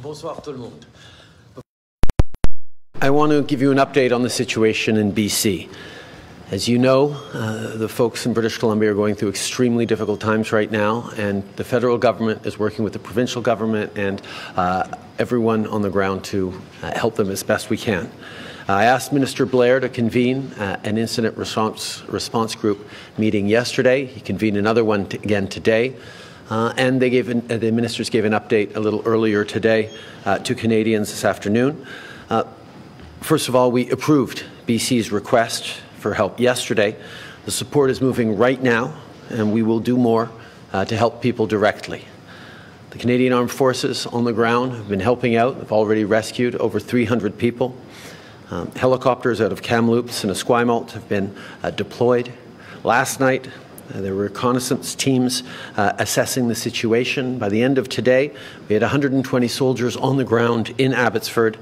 Bonsoir tout le monde. I want to give you an update on the situation in BC. As you know, uh, the folks in British Columbia are going through extremely difficult times right now, and the federal government is working with the provincial government and uh, everyone on the ground to uh, help them as best we can. I asked Minister Blair to convene uh, an incident response, response group meeting yesterday. He convened another one again today. Uh, and they gave an, uh, the ministers gave an update a little earlier today to Canadians this afternoon. first of all, we approved BC's request for help yesterday. The support is moving right now, and we will do more uh, to help people directly. The Canadian Armed Forces on the ground have been helping out, They've already rescued over 300 people. Um, helicopters out of Kamloops and Esquimalt have been uh, deployed. Last night, uh, there were reconnaissance teams uh, assessing the situation. By the end of today, we had 120 soldiers on the ground in Abbotsford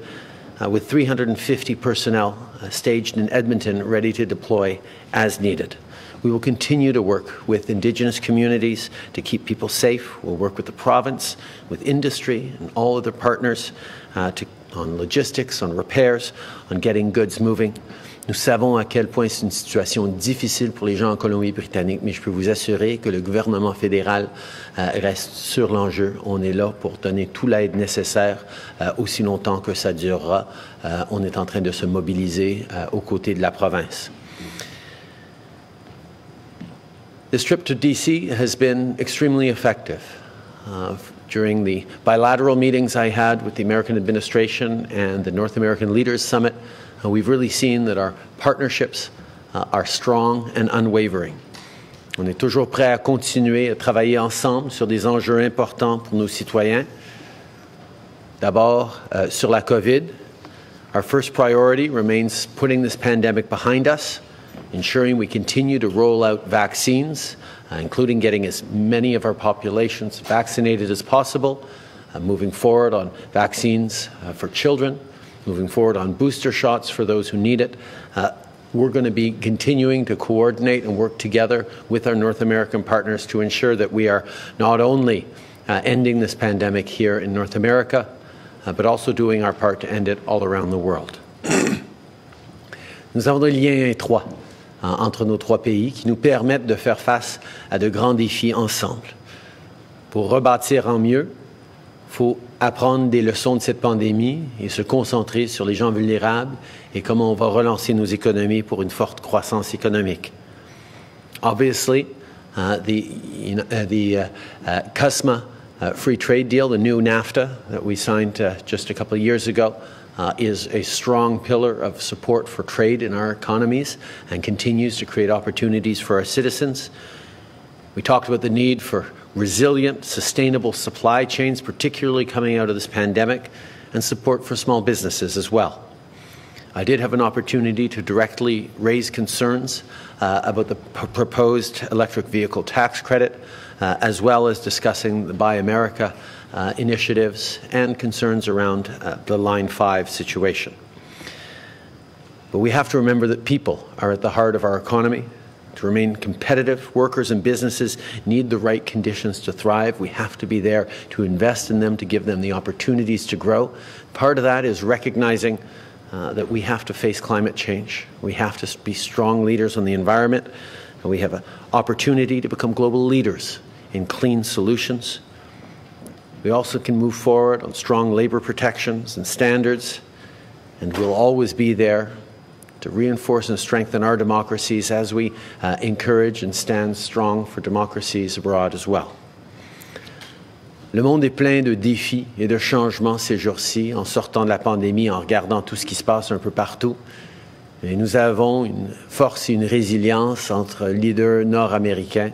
uh, with 350 personnel uh, staged in Edmonton ready to deploy as needed. We will continue to work with Indigenous communities to keep people safe. We'll work with the province, with industry, and all other partners uh, to, on logistics, on repairs, on getting goods moving. Nous savons à quel point c'est une situation difficile pour les gens en Colombie-Britannique, mais je peux vous assurer que le gouvernement fédéral euh, reste sur l'enjeu. On est là pour donner toute l'aide nécessaire euh, aussi longtemps que ça durera. Euh, on est en train de se mobiliser aux côtés de la province. This trip to DC has been extremely effective. Uh, during the bilateral meetings I had with the American administration and the North American Leaders Summit, uh, we've really seen that our partnerships uh, are strong and unwavering. On est toujours prêt à continuer à travailler ensemble sur des enjeux importants pour nos citoyens. D'abord, uh, sur la COVID. Our first priority remains putting this pandemic behind us, ensuring we continue to roll out vaccines, uh, including getting as many of our populations vaccinated as possible, uh, moving forward on vaccines uh, for children, moving forward on booster shots for those who need it. Uh, we're going to be continuing to coordinate and work together with our North American partners to ensure that we are not only uh, ending this pandemic here in North America, uh, but also doing our part to end it all around the world. Nous avons des liens étroits uh, entre nos trois pays qui nous permettent de faire face à de grands défis ensemble. Pour rebâtir en mieux, faut apprendre des leçons de cette pandémie et se concentrer sur les gens vulnérables et comment on va relancer nos économies pour une forte croissance économique. Obviously, uh, the, you know, uh, the uh, uh CUSMA uh, free trade deal, the new NAFTA that we signed uh, just a couple of years ago, is a strong pillar of support for trade in our economies and continues to create opportunities for our citizens. We talked about the need for resilient, sustainable supply chains, particularly coming out of this pandemic, and support for small businesses as well. I did have an opportunity to directly raise concerns uh, about the proposed electric vehicle tax credit, uh, as well as discussing the Buy America uh, initiatives and concerns around uh, the Line 5 situation. But we have to remember that people are at the heart of our economy. To remain competitive, workers and businesses need the right conditions to thrive. We have to be there to invest in them, to give them the opportunities to grow. Part of that is recognizing uh, that we have to face climate change. We have to be strong leaders on the environment. And we have an opportunity to become global leaders in clean solutions. We also can move forward on strong labor protections and standards, and we'll always be there to reinforce and strengthen our democracies as we uh, encourage and stand strong for democracies abroad as well. Le monde est plein de défis et de changements ces jours-ci, en sortant de la pandémie, en regardant tout ce qui se passe un peu partout. Et nous avons une force et une résilience entre leaders nord-américains,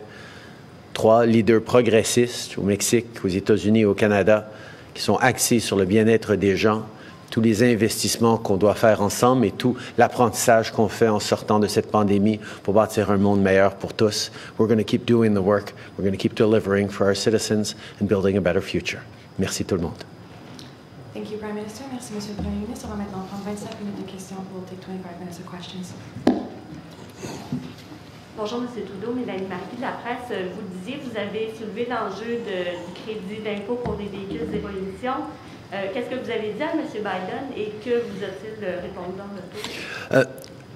trois leaders progressistes au Mexique, aux États-Unis et au Canada, qui sont axés sur le bien-être des gens, tous les investissements qu'on doit faire ensemble et tout l'apprentissage qu'on fait en sortant de cette pandémie pour bâtir un monde meilleur pour tous. We're going to keep doing the work. We're going to keep delivering for our citizens and building a better future. Merci tout le monde. Thank you, Prime Minister. Merci, Monsieur le Premier ministre. On va maintenant prendre 25 minutes de questions pour take 25 minutes of questions. Bonjour, M. Trudeau. Mélanie Marquis de la presse. Vous disiez que vous avez soulevé l'enjeu du crédit d'impôt pour les véhicules zéro émission. Euh, Qu'est-ce que vous avez dit à M. Biden et que vous a-t-il répondu dans le tour? Euh,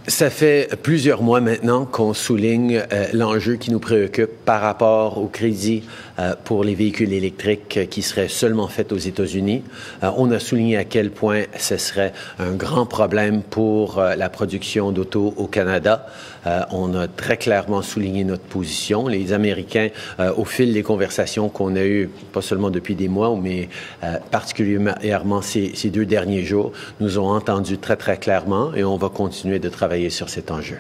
ça fait plusieurs mois maintenant qu'on souligne euh, l'enjeu qui nous préoccupe par rapport au crédit euh, pour les véhicules électriques qui serait seulement fait aux États-Unis. Euh, on a souligné à quel point ce serait un grand problème pour euh, la production d'auto au Canada. Euh, on a très clairement souligné notre position. Les Américains, euh, au fil des conversations qu'on a eues, pas seulement depuis des mois, mais particulièrement ces, ces deux derniers jours, nous ont entendu très, très clairement et on va continuer de travailler sur cet enjeu.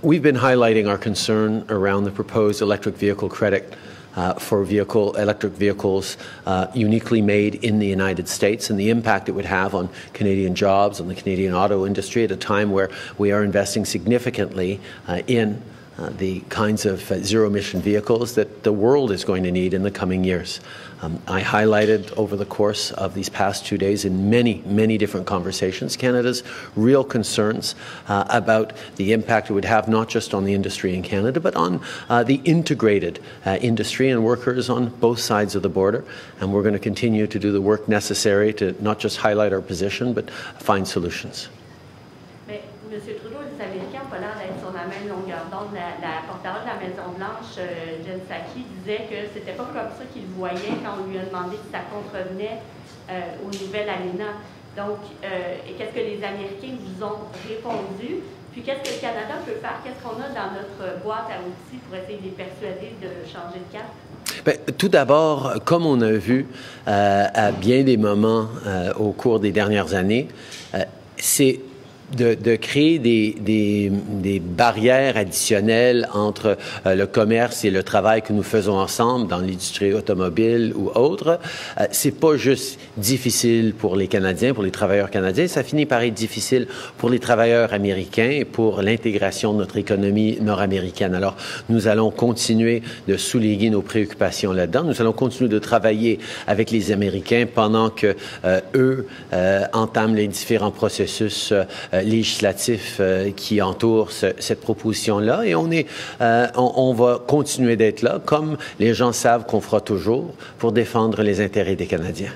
We've been highlighting our concern around the proposed electric vehicle credit uh, for vehicle electric vehicles uh, uniquely made in the United States and the impact it would have on Canadian jobs and the Canadian auto industry at a time where we are investing significantly uh, in uh, the kinds of uh, zero emission vehicles that the world is going to need in the coming years. Um, I highlighted over the course of these past two days in many, many different conversations Canada's real concerns uh, about the impact it would have not just on the industry in Canada, but on uh, the integrated uh, industry and workers on both sides of the border. And we're going to continue to do the work necessary to not just highlight our position, but find solutions. Psaki disait que c'était pas comme ça qu'il voyait quand on lui a demandé si ça contrevenait euh, au nouvel ALENA. Donc, euh, qu'est-ce que les Américains vous ont répondu? Puis qu'est-ce que le Canada peut faire? Qu'est-ce qu'on a dans notre boîte à outils pour essayer de les persuader de changer de cap? Bien, tout d'abord, comme on a vu euh, à bien des moments euh, au cours des dernières années, euh, c'est de, de, créer des, des, des, barrières additionnelles entre euh, le commerce et le travail que nous faisons ensemble dans l'industrie automobile ou autre, euh, c'est pas juste difficile pour les Canadiens, pour les travailleurs canadiens, ça finit par être difficile pour les travailleurs américains et pour l'intégration de notre économie nord-américaine. Alors, nous allons continuer de souligner nos préoccupations là-dedans. Nous allons continuer de travailler avec les Américains pendant que euh, eux euh, entament les différents processus euh, législatifs euh, qui entourent ce, cette proposition-là. Et on, est, euh, on, on, va continuer d'être là, comme les gens savent qu'on fera toujours, pour défendre les intérêts des Canadiens.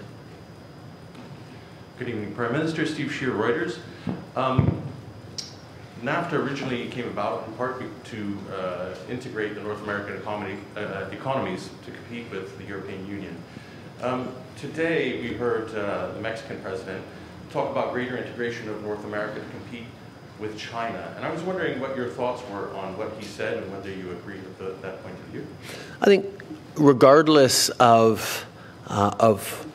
Good evening, Prime Minister. Steve Shear, Reuters. Um, NAFTA originally came about in part to uh, integrate the North American economy, uh, economies to compete with the European Union. Um, today, we heard uh, the Mexican president talk about greater integration of North America to compete with China. And I was wondering what your thoughts were on what he said and whether you agree with the, that point of view. I think, regardless of, uh, of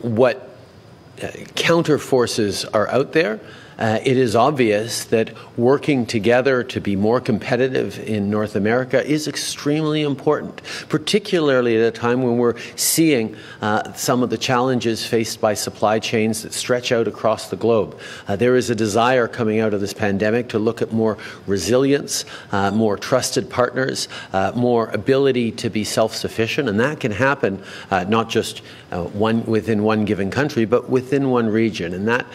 what uh, counter forces are out there, uh, it is obvious that working together to be more competitive in North America is extremely important, particularly at a time when we're seeing uh, some of the challenges faced by supply chains that stretch out across the globe. Uh, there is a desire coming out of this pandemic to look at more resilience, uh, more trusted partners, uh, more ability to be self sufficient, and that can happen uh, not just one within one given country, but within one region. And that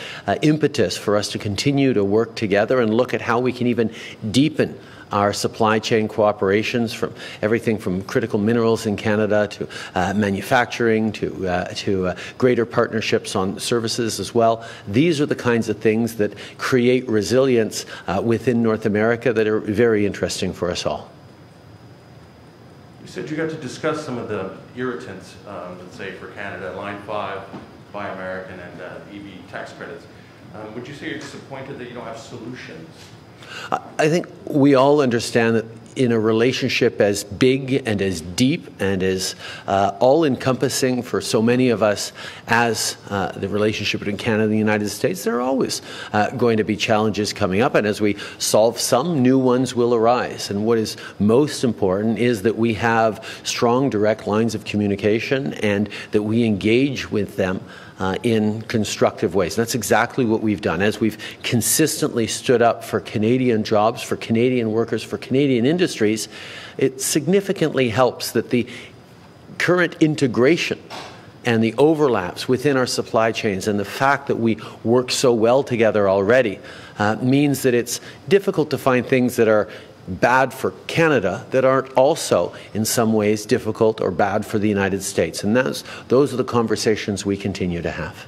impetus for us to continue to work together and look at how we can even deepen our supply chain cooperations from everything from critical minerals in Canada to uh, manufacturing to, uh, to uh, greater partnerships on services as well. These are the kinds of things that create resilience uh, within North America that are very interesting for us all. You said you got to discuss some of the irritants, um, let's say for Canada, Line 5, Buy American, and uh, EV tax credits. Um, would you say you're disappointed that you don't have solutions? I think we all understand that in a relationship as big and as deep and as uh, all encompassing for so many of us as uh, the relationship between Canada and the United States, there are always uh, going to be challenges coming up. And as we solve some, new ones will arise. And what is most important is that we have strong, direct lines of communication and that we engage with them uh, in constructive ways. And that's exactly what we've done. As we've consistently stood up for Canadian jobs, for Canadian workers, for Canadian industries, it significantly helps that the current integration and the overlaps within our supply chains and the fact that we work so well together already uh, means that it's difficult to find things that are bad for Canada that aren't also, in some ways, difficult or bad for the United States. And those, those are the conversations we continue to have.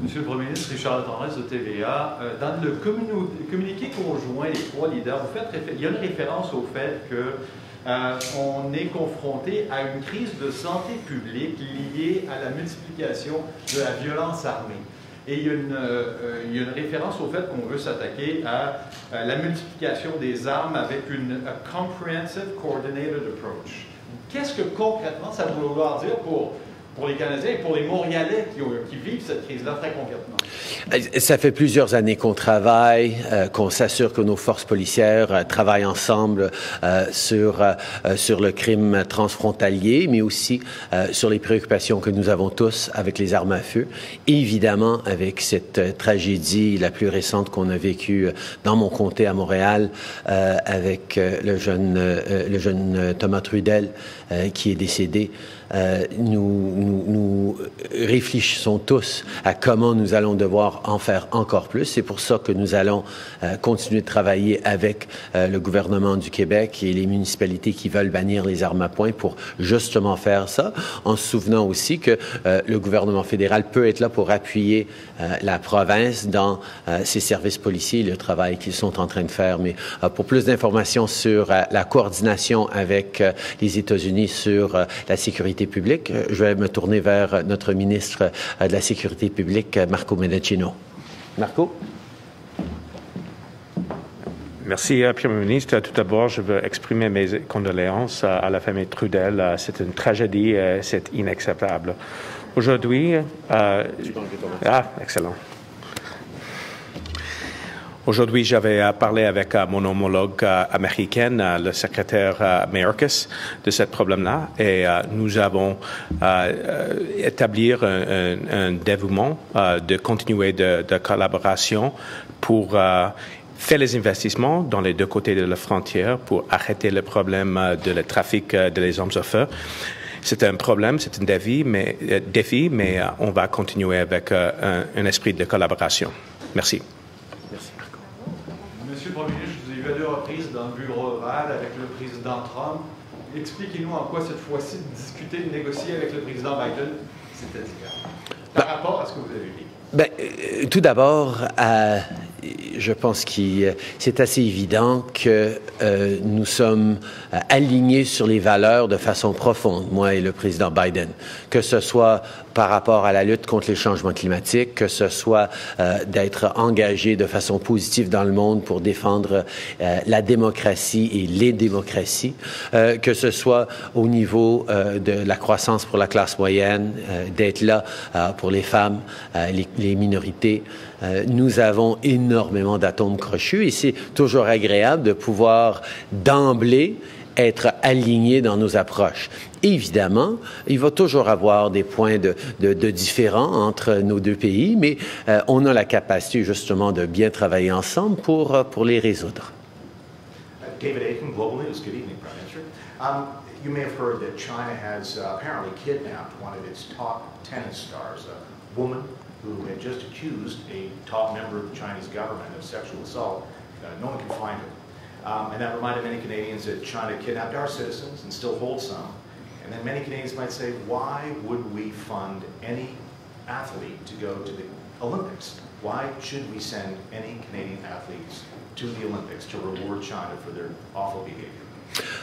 Monsieur le Premier ministre, Richard Torres de TVA, euh, dans le communiqué conjoint des trois leaders, vous faites il y a une référence au fait que euh, on est confronté à une crise de santé publique liée à la multiplication de la violence armée. Et il y a une, euh, il y a une référence au fait qu'on veut s'attaquer à, la multiplication des armes avec une comprehensive coordinated approach. Qu'est-ce que concrètement ça veut vouloir dire pour pour les Canadiens et pour les Montréalais qui, vivent cette crise-là très concrètement? Ça fait plusieurs années qu'on travaille, euh, qu'on s'assure que nos forces policières euh, travaillent ensemble euh, sur, sur le crime transfrontalier, mais aussi sur les préoccupations que nous avons tous avec les armes à feu. Évidemment, avec cette tragédie la plus récente qu'on a vécue dans mon comté à Montréal, avec le jeune, le jeune Thomas Trudel qui est décédé. Euh, nous, nous, nous, réfléchissons tous à comment nous allons devoir en faire encore plus. C'est pour ça que nous allons euh, continuer de travailler avec euh, le gouvernement du Québec et les municipalités qui veulent bannir les armes à poing pour justement faire ça, en se souvenant aussi que le gouvernement fédéral peut être là pour appuyer la province dans ses services policiers et le travail qu'ils sont en train de faire. Mais pour plus d'informations sur la coordination avec les États-Unis sur la sécurité publique. Euh, je vais me tourner vers notre ministre euh, de la Sécurité publique, euh, Marco Mendicino. Marco? Merci, Premier ministre. Tout d'abord, je veux exprimer mes condoléances à la famille Trudel. C'est une tragédie, c'est inacceptable. Aujourd'hui, euh, ah, excellent. Aujourd'hui, j'avais euh, parlé avec euh, mon homologue euh, américain, le secrétaire Mayorkas, de ce problème-là, et nous avons établi un, dévouement de continuer de, collaboration pour faire les investissements dans les deux côtés de la frontière pour arrêter le problème de le trafic de les armes à feu. C'est un problème, c'est un défi, mais, on va continuer avec un esprit de collaboration. Merci. Premier ministre, je vous ai vu à deux reprises dans le bureau oval avec le président Trump. Expliquez-nous en quoi cette fois-ci discuter, négocier avec le président Biden, c'était différent par ben, rapport à ce que vous avez vu. Ben, euh, tout d'abord, euh, je pense que c'est assez évident que euh, nous sommes euh, alignés sur les valeurs de façon profonde, moi et le président Biden, que ce soit par rapport à la lutte contre les changements climatiques, que ce soit euh, d'être engagé de façon positive dans le monde pour défendre euh, la démocratie et les démocraties, euh, que ce soit au niveau de la croissance pour la classe moyenne, d'être là pour les femmes, les, les minorités. nous avons énormément d'atomes crochus et c'est toujours agréable de pouvoir d'emblée être alignés dans nos approches. Évidemment, il va toujours avoir des points de, de, de différents entre nos deux pays, mais euh, on a la capacité justement de bien travailler ensemble pour, euh, pour les résoudre. David Aiken, Global News. Good evening, Prime Minister. Um, you may have heard that China has uh, apparently kidnapped one of its top tennis stars, a woman who had just accused a top member of the Chinese government of sexual assault. Uh, no one can find her. Um, and that reminded many Canadians that China kidnapped our citizens and still holds some. And then many Canadians might say, why would we fund any athlete to go to the Olympics? Why should we send any Canadian athletes to the Olympics to reward China for their awful behavior?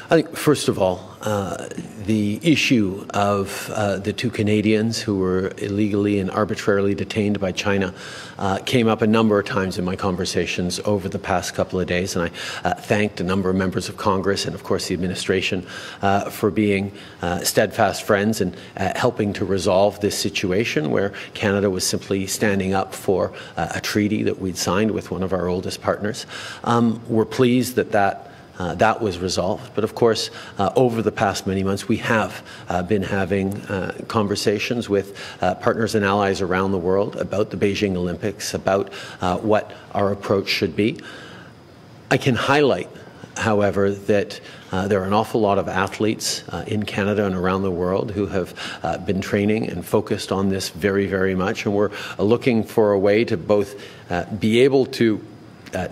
I think, first of all, uh, the issue of uh, the two Canadians who were illegally and arbitrarily detained by China uh, came up a number of times in my conversations over the past couple of days, and I uh, thanked a number of members of Congress and, of course, the administration uh, for being uh, steadfast friends and helping to resolve this situation where Canada was simply standing up for a treaty that we'd signed with one of our oldest partners. Um, we're pleased that that uh, that was resolved. But of course, uh, over the past many months, we have uh, been having uh, conversations with uh, partners and allies around the world about the Beijing Olympics, about uh, what our approach should be. I can highlight, however, that there are an awful lot of athletes in Canada and around the world who have been training and focused on this very, very much. And we're looking for a way to both be able to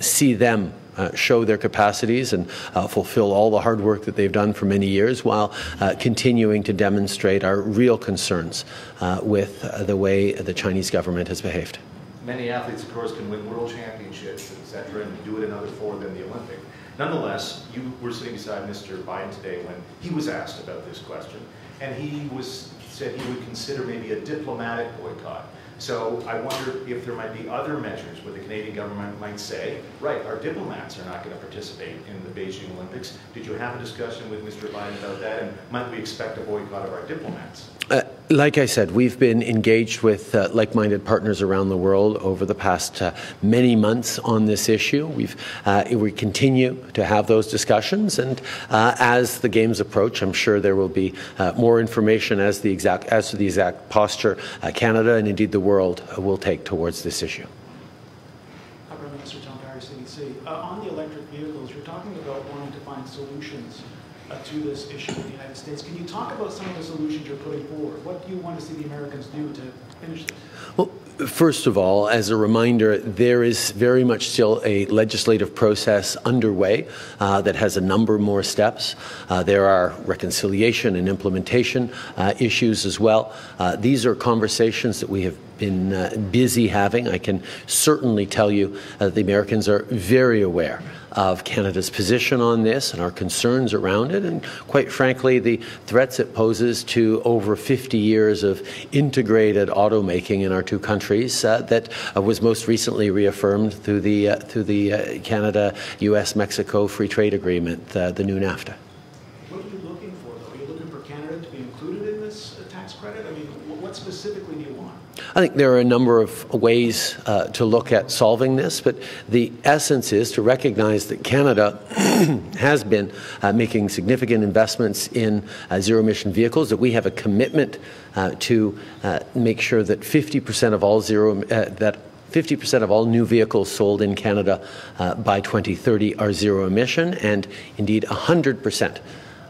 see them uh, show their capacities and uh, fulfill all the hard work that they've done for many years while uh, continuing to demonstrate our real concerns uh, with uh, the way the Chinese government has behaved. Many athletes, of course, can win world championships, et cetera, and do it another four than the Olympic. Nonetheless, you were sitting beside Mr. Biden today when he was asked about this question, and he was said he would consider maybe a diplomatic boycott. So I wonder if there might be other measures where the Canadian government might say, right, our diplomats are not going to participate in the Beijing Olympics. Did you have a discussion with Mr. Biden about that? And might we expect a boycott of our diplomats? Uh, like I said, we've been engaged with uh, like minded partners around the world over the past uh, many months on this issue. We've, uh, we continue to have those discussions, and uh, as the games approach, I'm sure there will be uh, more information as, the exact, as to the exact posture Canada and indeed the world will take towards this issue. Minister on the electric vehicles, you're talking about wanting to find solutions uh, to this issue in the United States. Can you talk about some of the solutions you're putting forward? You want to see the Americans do to finish this? Well, First of all, as a reminder, there is very much still a legislative process underway uh, that has a number more steps. Uh, there are reconciliation and implementation uh, issues as well. Uh, these are conversations that we have been uh, busy having. I can certainly tell you uh, the Americans are very aware of Canada's position on this and our concerns around it, and quite frankly, the threats it poses to over 50 years of integrated automaking in our two countries uh, that uh, was most recently reaffirmed through the, uh, through the uh, Canada US Mexico Free Trade Agreement, uh, the new NAFTA. What are you looking for, though? Are you looking for Canada to be included in this uh, tax credit? I mean, what specifically do you want? I think there are a number of ways uh, to look at solving this, but the essence is to recognize that Canada has been uh, making significant investments in uh, zero emission vehicles, that we have a commitment uh, to uh, make sure that 50% of all zero, uh, that 50% of all new vehicles sold in Canada by 2030 are zero emission, and indeed 100%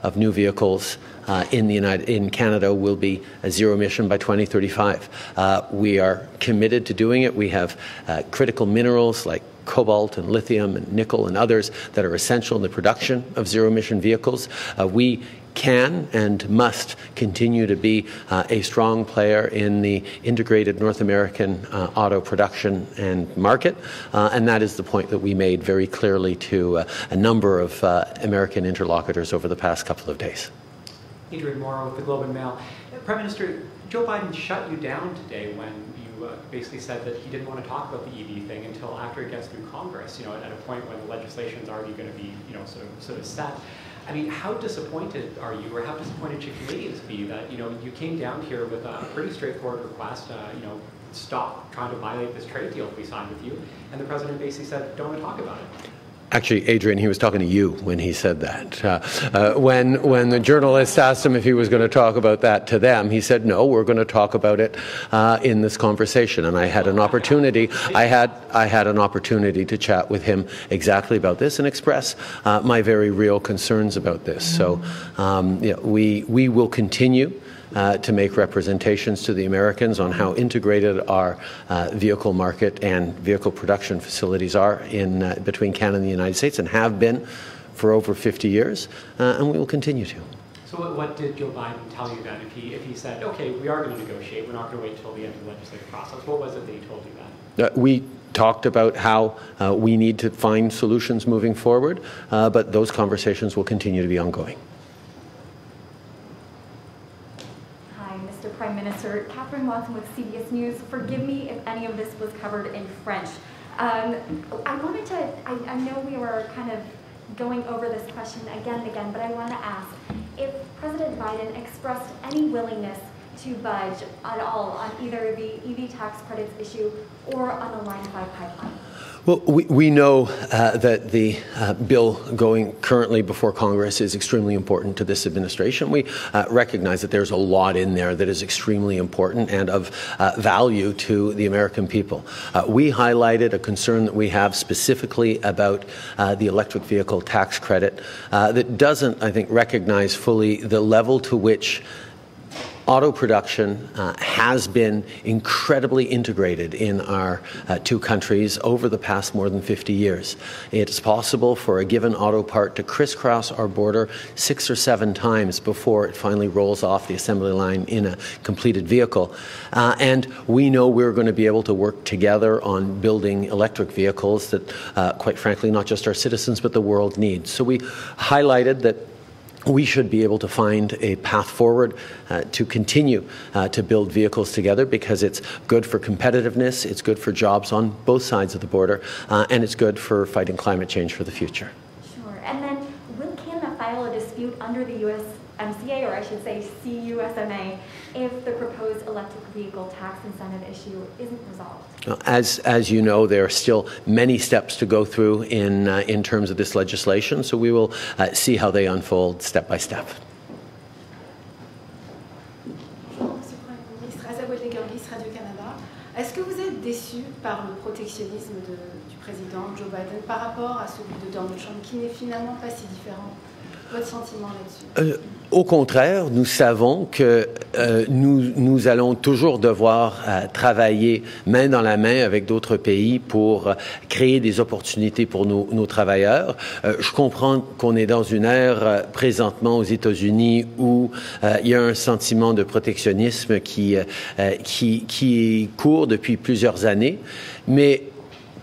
of new vehicles uh, in the United in Canada will be a zero emission by 2035. Uh, we are committed to doing it. We have uh, critical minerals like cobalt and lithium and nickel and others that are essential in the production of zero emission vehicles. Uh, we can and must continue to be uh, a strong player in the integrated North American uh, auto production and market. Uh, and that is the point that we made very clearly to uh, a number of uh, American interlocutors over the past couple of days. Adrian Morrow with the Globe and Mail. Prime Minister, Joe Biden shut you down today when you uh, basically said that he didn't want to talk about the EV thing until after it gets through Congress, you know, at a point when the legislation is already going to be, you know, sort of, sort of set. I mean, how disappointed are you, or how disappointed should Canadians be that, you know, you came down here with a pretty straightforward request, uh, you know, stop trying to violate this trade deal we signed with you, and the president basically said, don't talk about it. Actually, Adrian, he was talking to you when he said that. Uh, uh, when, when the journalist asked him if he was going to talk about that to them, he said, no, we're going to talk about it uh, in this conversation. And I had an opportunity, I had, I had an opportunity to chat with him exactly about this and express uh, my very real concerns about this. So um, we, we will continue uh, to make representations to the Americans on how integrated our uh, vehicle market and vehicle production facilities are in uh, between Canada and the United States and have been for over 50 years, uh, and we will continue to. So what, what, did Joe Biden tell you then? If he, if he said, okay, we are going to negotiate, we're not going to wait until the end of the legislative process, what was it that he told you then? Uh, we talked about how uh, we need to find solutions moving forward, but those conversations will continue to be ongoing. Prime Minister. Kathryn Watson with CBS News. Forgive me if any of this was covered in French. Um, I wanted to, I, I, know we were kind of going over this question again and again, but I want to ask if President Biden expressed any willingness to budge at all on either the EV tax credits issue or on the Line 5 pipeline. Well, we, we know uh, that the uh, bill going currently before Congress is extremely important to this administration. We uh, recognize that there's a lot in there that is extremely important and of uh, value to the American people. Uh, we highlighted a concern that we have specifically about uh, the electric vehicle tax credit that doesn't, I think, recognize fully the level to which auto production uh, has been incredibly integrated in our uh, two countries over the past more than 50 years. It's possible for a given auto part to crisscross our border six or seven times before it finally rolls off the assembly line in a completed vehicle. Uh, and we know we're going to be able to work together on building electric vehicles that, uh, quite frankly, not just our citizens but the world needs. So we highlighted that we should be able to find a path forward uh, to continue uh, to build vehicles together because it's good for competitiveness, it's good for jobs on both sides of the border, uh, and it's good for fighting climate change for the future. Sure. And then will Canada file a dispute under the USMCA, or I should say CUSMA, if the proposed electric vehicle tax incentive issue isn't resolved? As, as you know, there are still many steps to go through in, uh, in terms of this legislation, so we will uh, see how they unfold step by step. Bonjour, Monsieur le Premier ministre. Azeb Wolde-Giorghis, Radio-Canada. Est-ce que vous êtes déçu par le protectionnisme de, du président Joe Biden par rapport à celui de Donald Trump, qui n'est finalement pas si différent Votre sentiment là-dessus Euh, au contraire, nous savons que euh, nous, nous allons toujours devoir euh, travailler main dans la main avec d'autres pays pour créer des opportunités pour nos, travailleurs. Je comprends qu'on est dans une ère présentement aux États-Unis où il y a un sentiment de protectionnisme qui, qui, qui court depuis plusieurs années, mais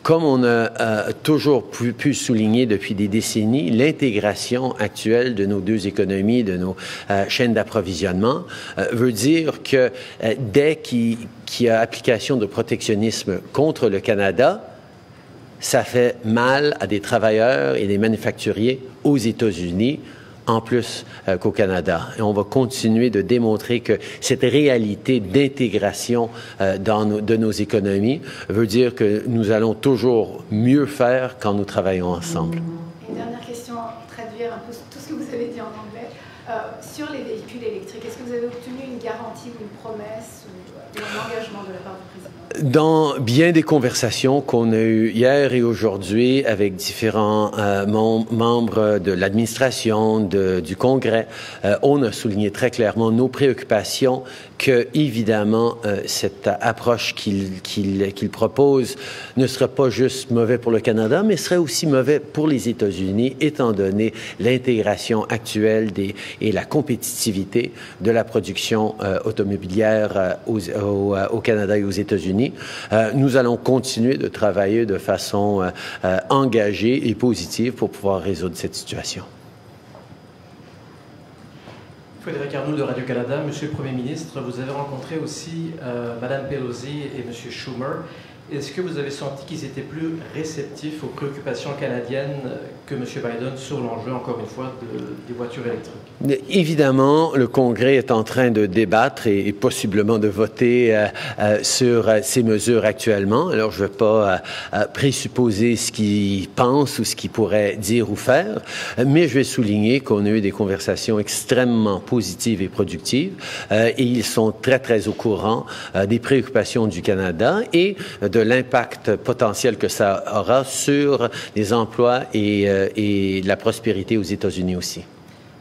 comme on a euh, toujours pu, souligner depuis des décennies, l'intégration actuelle de nos deux économies, de nos euh, chaînes d'approvisionnement, euh, veut dire que dès qu'il qu y a application de protectionnisme contre le Canada, ça fait mal à des travailleurs et des manufacturiers aux États-Unis en plus euh, qu'au Canada. Et on va continuer de démontrer que cette réalité d'intégration euh, de nos économies veut dire que nous allons toujours mieux faire quand nous travaillons ensemble. Une dernière question, traduire un peu tout ce que vous avez dit en anglais. Euh, sur les véhicules électriques, est-ce que vous avez obtenu une garantie ou une promesse ou un engagement de la part du président dans bien des conversations qu'on a eues hier et aujourd'hui avec différents euh, mem membres de l'administration, du Congrès, euh, on a souligné très clairement nos préoccupations que, évidemment, euh, cette approche qu'il qu qu propose ne serait pas juste mauvais pour le Canada, mais serait aussi mauvais pour les États-Unis, étant donné l'intégration actuelle et la compétitivité de la production automobilière au, au Canada et aux États-Unis. Euh, nous allons continuer de travailler de façon euh, euh, engagée et positive pour pouvoir résoudre cette situation. Frédéric Arnould de Radio-Canada. Monsieur le Premier ministre, vous avez rencontré aussi Mme Pelosi et M. Schumer. Est-ce que vous avez senti qu'ils étaient plus réceptifs aux préoccupations canadiennes que M. Biden sur l'enjeu, encore une fois, de, des voitures électriques? Évidemment, le Congrès est en train de débattre et, possiblement de voter euh, euh, sur euh, ces mesures actuellement. Alors, je ne vais pas euh, présupposer ce qu'ils pensent ou ce qu'ils pourraient dire ou faire, mais je vais souligner qu'on a eu des conversations extrêmement positives et productives euh, et ils sont très, très au courant euh, des préoccupations du Canada et de l'impact potentiel que ça aura sur les emplois et, euh, et la prospérité aux États-Unis aussi.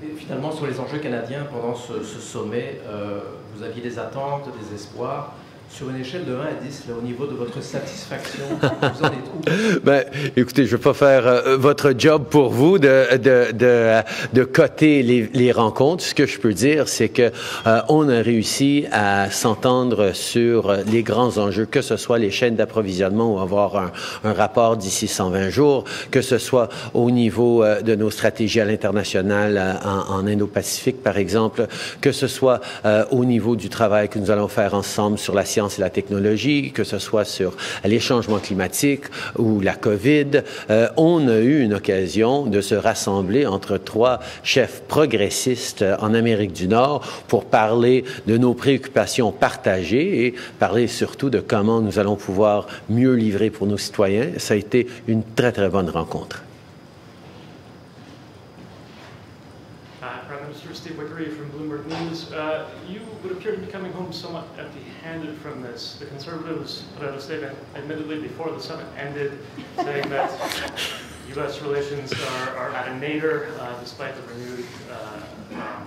Et finalement, sur les enjeux canadiens, pendant ce, ce sommet, euh, vous aviez des attentes, des espoirs. Sur une échelle de 1 à 10, là, au niveau de votre satisfaction, vous en êtes où? Ben, écoutez, je ne vais pas faire euh, votre job pour vous de, de, de, de coter les, les, rencontres. Ce que je peux dire, c'est que euh, on a réussi à s'entendre sur les grands enjeux, que ce soit les chaînes d'approvisionnement ou avoir un, un rapport d'ici 120 jours, que ce soit au niveau euh, de nos stratégies à l'international euh, en, en Indo-Pacifique, par exemple, que ce soit euh, au niveau du travail que nous allons faire ensemble sur la science et la technologie, que ce soit sur les changements climatiques ou la COVID, euh, on a eu une occasion de se rassembler entre trois chefs progressistes en Amérique du Nord pour parler de nos préoccupations partagées et parler surtout de comment nous allons pouvoir mieux livrer pour nos citoyens. Ça a été une très, très bonne rencontre. News. Uh, you would appear to be empty-handed from this. The Conservatives put out a statement, admittedly before the summit ended, saying that U.S. relations are, are at a nadir uh, despite the renewed uh, uh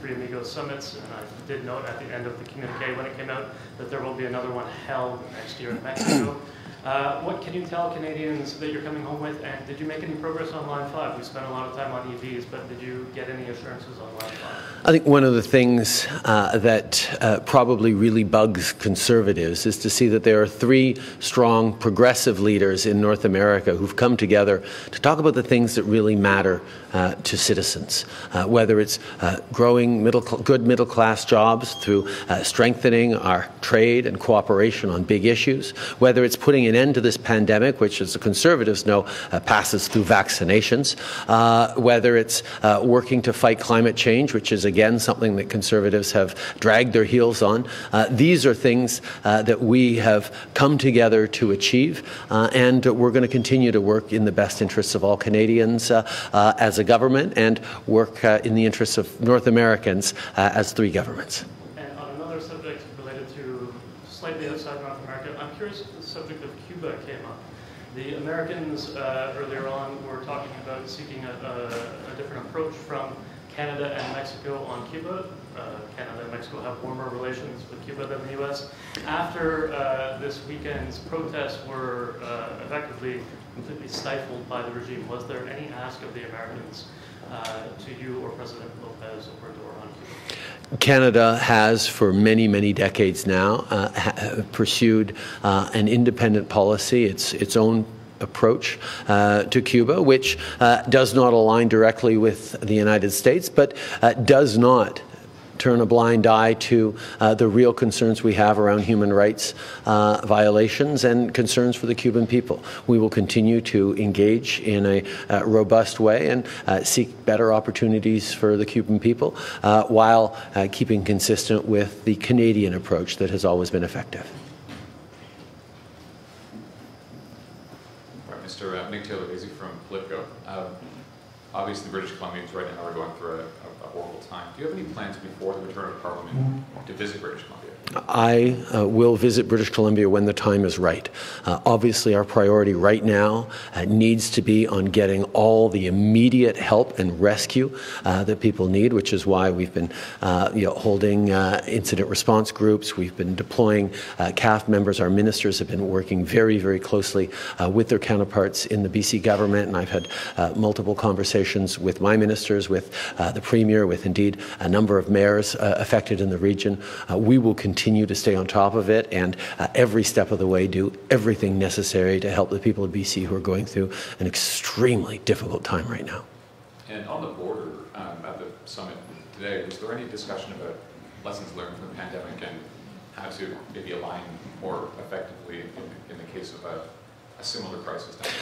Three Amigos summits, and I did note at the end of the communique when it came out that there will be another one held next year in Mexico. Uh, what can you tell Canadians that you're coming home with, and did you make any progress on Line 5? We spent a lot of time on EVs, but did you get any assurances on Line 5? I think one of the things uh, that uh, probably really bugs conservatives is to see that there are three strong progressive leaders in North America who've come together to talk about the things that really matter uh, to citizens, uh, whether it's uh, growing middle good middle class jobs through uh, strengthening our trade and cooperation on big issues, whether it's putting an end to this pandemic, which, as the conservatives know, passes through vaccinations, whether it's working to fight climate change, which is again something that conservatives have dragged their heels on. Uh, these are things uh, that we have come together to achieve, uh, and we're going to continue to work in the best interests of all Canadians uh, uh, as a government and work uh, in the interests of North Americans as three governments. And on another subject related to slightly outside North America, I'm curious if the subject of Cuba came up. The Americans earlier on were talking about seeking a, a, a different approach from Canada and Mexico on Cuba. Uh, Canada and Mexico have warmer relations with Cuba than the U.S. After uh, this weekend's protests were uh, effectively completely stifled by the regime, was there any ask of the Americans uh, to you or President Lopez on Cuba? Canada has, for many, many decades now, uh, pursued uh, an independent policy, its, its own approach uh, to Cuba, which uh, does not align directly with the United States, but uh, does not turn a blind eye to uh, the real concerns we have around human rights uh, violations and concerns for the Cuban people. We will continue to engage in a uh, robust way and uh, seek better opportunities for the Cuban people uh, while uh, keeping consistent with the Canadian approach that has always been effective. Mr. Uh, Nick Taylor Vaisey from Politico. Obviously, the British Columbians right now are going through a, a, horrible time. Do you have any plans before the return of Parliament to visit British Columbia? I uh, will visit British Columbia when the time is right. Uh, obviously, our priority right now uh, needs to be on getting all the immediate help and rescue uh, that people need, which is why we've been uh, you know, holding uh, incident response groups. We've been deploying CAF members. Our ministers have been working very, very closely with their counterparts in the BC government, and I've had multiple conversations with my ministers, with the Premier, with indeed a number of mayors affected in the region. we will continue to stay on top of it and uh, every step of the way do everything necessary to help the people of BC who are going through an extremely difficult time right now. And on the border um, at the summit today, was there any discussion about lessons learned from the pandemic and how to maybe align more effectively in, in the case of a a similar crisis down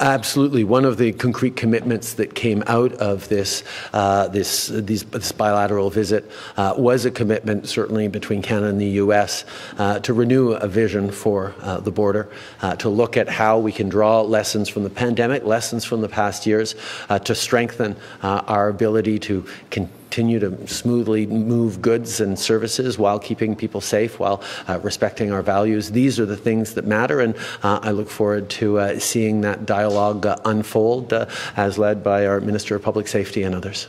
Absolutely. One of the concrete commitments that came out of this uh, this, these, this bilateral visit uh, was a commitment, certainly between Canada and the U.S., uh, to renew a vision for uh, the border, uh, to look at how we can draw lessons from the pandemic, lessons from the past years, uh, to strengthen our ability to continue continue to smoothly move goods and services while keeping people safe, while uh, respecting our values. These are the things that matter, and uh, I look forward to uh, seeing that dialogue uh, unfold uh, as led by our Minister of Public Safety and others.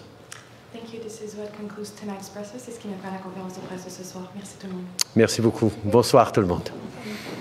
Thank you. This is what concludes tonight's press. C'est ce qui met fin la conférence de presse de ce soir. Merci tout le monde. Merci beaucoup. Bonsoir tout le monde.